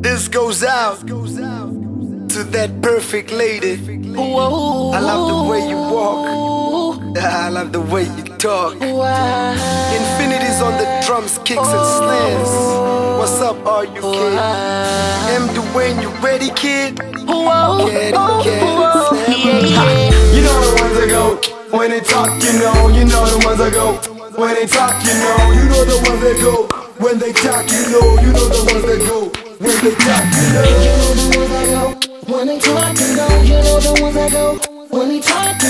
This goes out to that perfect lady. I love the way you walk. I love the way you talk. Infinity's on the drums, kicks, and snares. What's up, are you kid? M. Dwayne, you ready, kid? Get it, get it, You know the ones that go when they talk, you know, you know the ones that go when they talk, you know, you know the ones that go when they talk, you know, you know the ones that go when you know. You know the ones that go when they talk, you. You know the ones that go when they talk, you.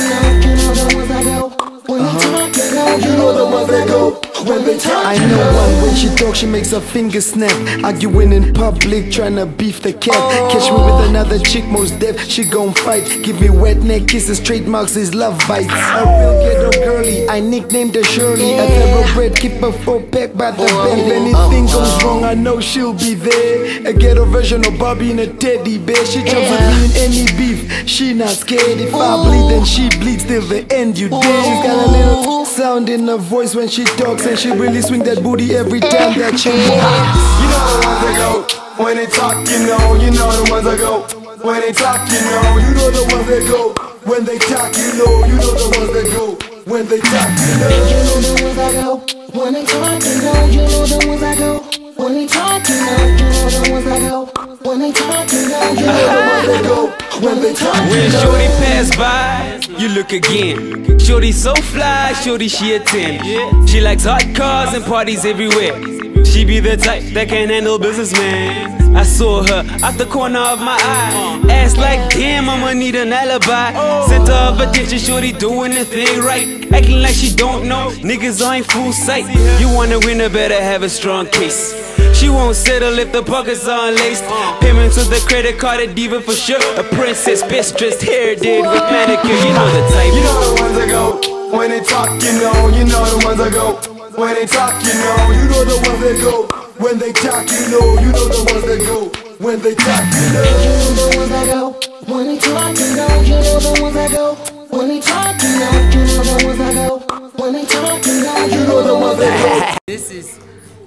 You know the ones that go when they talk, you. You know the ones that go when they talk, I know when she talks, she makes her fingers snap. Arguing in public, tryna beef the cat. Catch me with another chick, most deaf, she gon' fight. Give me wet neck kisses, trademarks is love bites. A real ghetto girly, I nicknamed her Shirley. A thoroughbred, keep her four pack by the bed. If anything goes wrong, I know she'll be there. A ghetto version of Barbie and a teddy bear. She jumps with me in any beef. She not scared. If I bleed, then she bleeds till the end. You dead. She's got a little sound in her voice when she talks, and she really swing that booty every time that she walks. You know the ones that go when they talk, you know, you know the ones that go when they talk, you know, you know the ones that go when they talk, you know, you know the ones that go when they talk, you know. You know the ones that go when they talk, you know. You know the ones that go when they talk, you know. You know the ones that go when they talk, you know. You know the ones that go when they talk, When. Shorty pass by, you look again. Shorty so fly, Shorty she a 10. She likes hot cars and parties everywhere. She be the type that can handle businessmen. I saw her out the corner of my eye. Ass like, damn, I'ma need an alibi. Center of attention, Shorty doing the thing right. Acting like she don't know, niggas ain't full sight. You wanna win, her, better have a strong case. She won't settle if the pockets are unlaced. Payments with the credit card, a diva for sure. A princess, best dressed, hair did with manicure. You know the type. You know the ones that go when they talk, you know, you know the ones that go when they talk, you know, you know the ones that go when they talk, you know, you know the ones that go when they talk, you know. You know the ones that go when they talk, you know. You know the ones that go when they talk, you know. You know the ones that go when they talk, you know. You know the ones that go. This is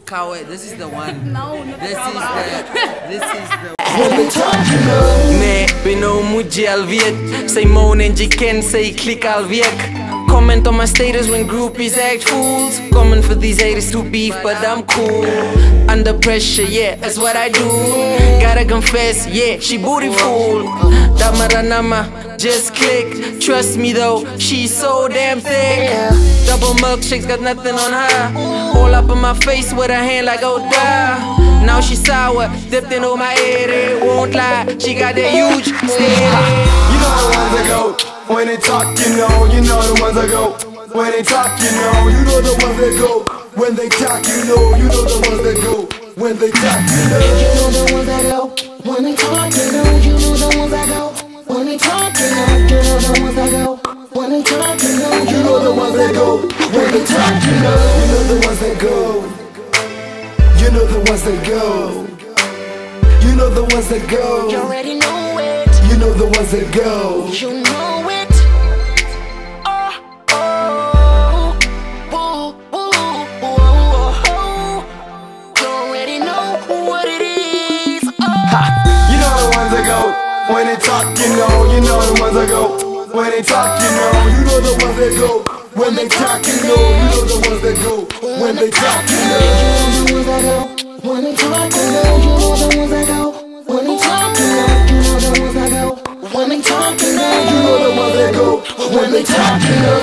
Kawe. This is the one. No, no, this is the. This is the. When they talk, you know. Nee, binne moet al weet Sy moan en jy ken sy klik al week Comment on my status when groupies act fools. Coming for these haters to beef but I'm cool. Under pressure, yeah, that's what I do. Gotta confess, yeah, she beautiful Damaranama, just click. Trust me though, she's so damn thick. Double milkshakes, got nothing on her. All up in my face with her hand like oh duh. Now she sour, dipped in all my head, won't lie. She got that huge steady. Ones that go when they talk, you know, you know the ones that go when they talk, you know, you know the ones that go when they talk, you know, you know the ones that go when they talk, you know. You know the ones that go when they talk, you know. You know the ones that go when they talk, you know. You know the ones that go when they talk, you know. You know the ones that go when they talk, you know. You know the ones that go. You know the ones that go. You know the ones that You already know it. You know the ones that go. You know it. When they talk, you know, you know the ones that go. When they talk, you know, you know the ones that go. When they talk, you know, you know the ones that go. When they talk, you know, you know the ones that go. When they talk, you know, you know the ones that go. when they talking.